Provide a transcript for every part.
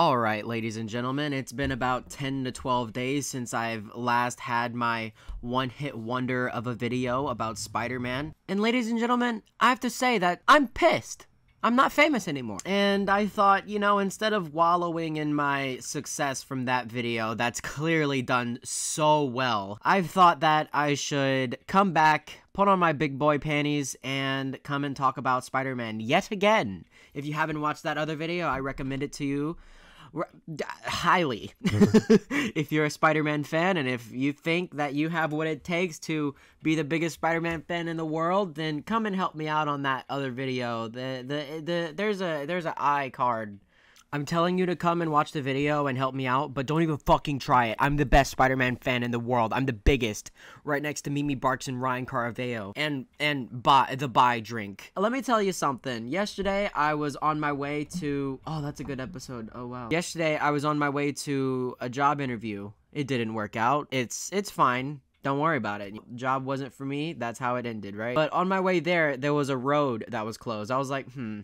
Alright, ladies and gentlemen, it's been about 10 to 12 days since I've last had my one hit wonder of a video about Spider Man. And, ladies and gentlemen, I have to say that I'm pissed. I'm not famous anymore. And I thought, you know, instead of wallowing in my success from that video that's clearly done so well, I've thought that I should come back, put on my big boy panties, and come and talk about Spider Man yet again. If you haven't watched that other video, I recommend it to you highly. Mm-hmm. If you're a Spider-Man fan and if you think that you have what it takes to be the biggest Spider-Man fan in the world then come and help me out on that other video. The the, the there's a there's an i card I'm telling you to come and watch the video and help me out, but don't even fucking try it. I'm the best Spider-Man fan in the world. I'm the biggest, right next to Mimi Barks and Ryan Caraveo, and and buy the buy drink. Let me tell you something. Yesterday I was on my way to. Oh, that's a good episode. Oh wow. Yesterday I was on my way to a job interview. It didn't work out. It's it's fine. Don't worry about it. Job wasn't for me. That's how it ended, right? But on my way there, there was a road that was closed. I was like, hmm,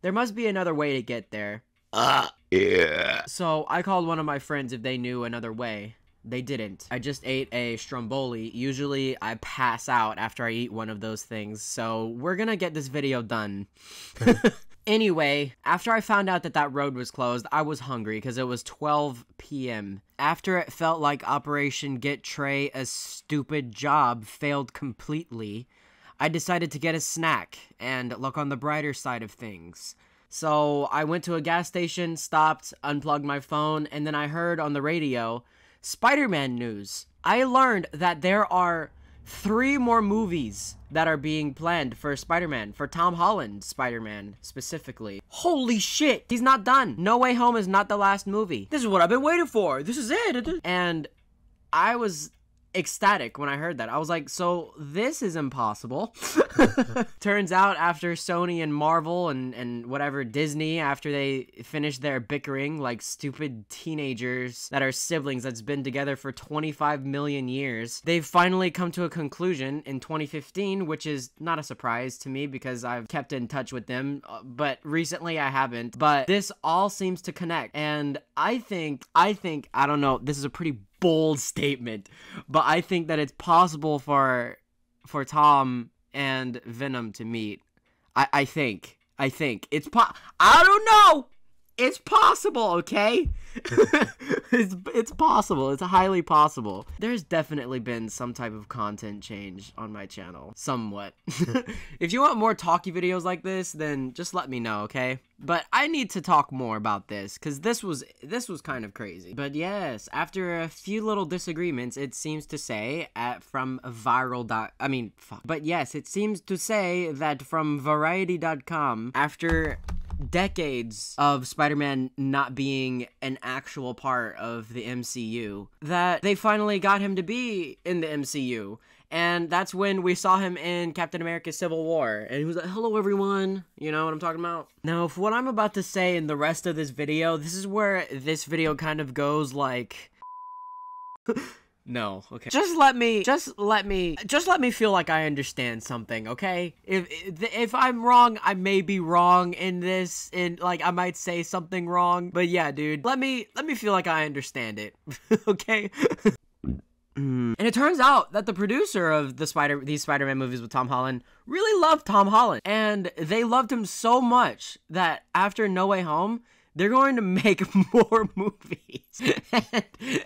there must be another way to get there. Uh, yeah. So I called one of my friends if they knew another way. They didn't. I just ate a stromboli. Usually I pass out after I eat one of those things. So we're gonna get this video done. anyway, after I found out that that road was closed, I was hungry because it was 12 p.m. After it felt like Operation Get Trey, a stupid job, failed completely, I decided to get a snack and look on the brighter side of things. So I went to a gas station, stopped, unplugged my phone, and then I heard on the radio Spider Man news. I learned that there are three more movies that are being planned for Spider Man, for Tom Holland Spider Man specifically. Holy shit, he's not done. No Way Home is not the last movie. This is what I've been waiting for. This is it. And I was ecstatic when I heard that. I was like, so this is impossible. Turns out after Sony and Marvel and, and whatever Disney, after they finished their bickering like stupid teenagers that are siblings that's been together for 25 million years, they've finally come to a conclusion in 2015, which is not a surprise to me because I've kept in touch with them, uh, but recently I haven't. But this all seems to connect. And I think, I think, I don't know, this is a pretty bold statement, but I think that it's possible for for Tom and Venom to meet. I I think I think it's po- I don't know. It's possible, okay? it's it's possible. It's highly possible. There's definitely been some type of content change on my channel, somewhat. if you want more talky videos like this, then just let me know, okay? But I need to talk more about this cuz this was this was kind of crazy. But yes, after a few little disagreements, it seems to say at from viral dot I mean, fuck. but yes, it seems to say that from variety.com after decades of Spider-Man not being an actual part of the MCU that they finally got him to be in the MCU. And that's when we saw him in Captain America Civil War. And he was like, hello everyone. You know what I'm talking about? Now, for what I'm about to say in the rest of this video, this is where this video kind of goes like... No, okay. Just let me, just let me, just let me feel like I understand something, okay? If if I'm wrong, I may be wrong in this, and like I might say something wrong, but yeah, dude, let me let me feel like I understand it, okay? Mm. And it turns out that the producer of the Spider these Spider-Man movies with Tom Holland really loved Tom Holland, and they loved him so much that after No Way Home, they're going to make more movies. And,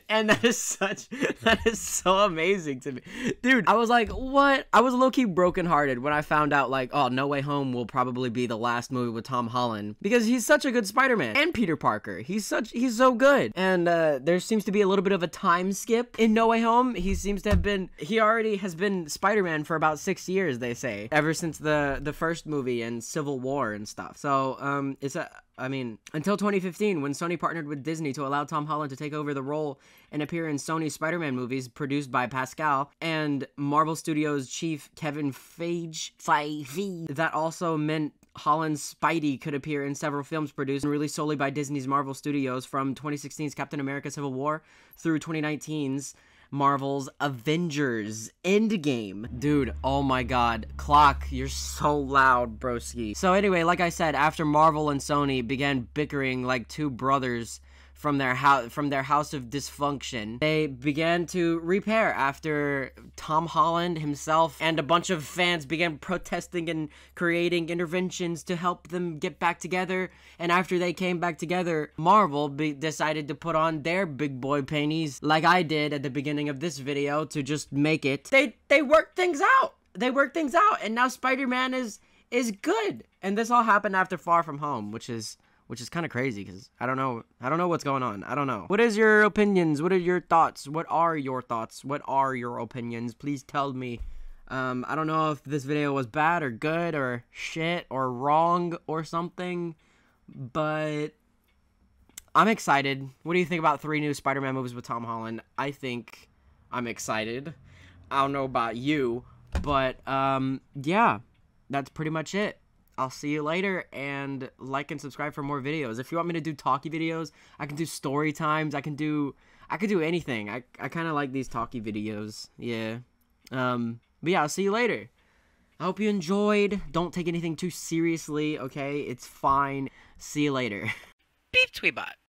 and, that is such that is so amazing to me. Dude i was like what? I was low-key brokenhearted when i found out like oh no way home will probably be the last movie with tom holland because he's such a good spider-man and peter parker. He's such he's so good. And uh, there seems to be a little bit of a time skip in no way home. He seems to have been he already has been spider-man for about six years they say ever since the the first movie and civil war and stuff. So um it's a I mean, until 2015, when Sony partnered with Disney to allow Tom Holland to take over the role and appear in Sony's Spider Man movies produced by Pascal and Marvel Studios chief Kevin Feige, Feige. That also meant Holland's Spidey could appear in several films produced and released solely by Disney's Marvel Studios from 2016's Captain America Civil War through 2019's Marvel's Avengers Endgame. Dude, oh my god. Clock, you're so loud, broski. So anyway, like I said, after Marvel and Sony began bickering like two brothers from their house from their house of dysfunction. They began to repair after Tom Holland himself and a bunch of fans began protesting and creating interventions to help them get back together. And after they came back together, Marvel decided to put on their big boy panties like I did at the beginning of this video to just make it. They they worked things out. They worked things out and now Spider-Man is is good. And this all happened after Far From Home, which is which is kind of crazy because I don't know. I don't know what's going on. I don't know. What is your opinions? What are your thoughts? What are your thoughts? What are your opinions? Please tell me. Um, I don't know if this video was bad or good or shit or wrong or something, but I'm excited. What do you think about three new Spider-Man movies with Tom Holland? I think I'm excited. I don't know about you, but um, yeah, that's pretty much it. I'll see you later and like and subscribe for more videos. If you want me to do talkie videos, I can do story times. I can do I could do anything. I I kind of like these talkie videos. Yeah. Um but yeah, I'll see you later. I hope you enjoyed. Don't take anything too seriously, okay? It's fine. See you later. BepTweBot.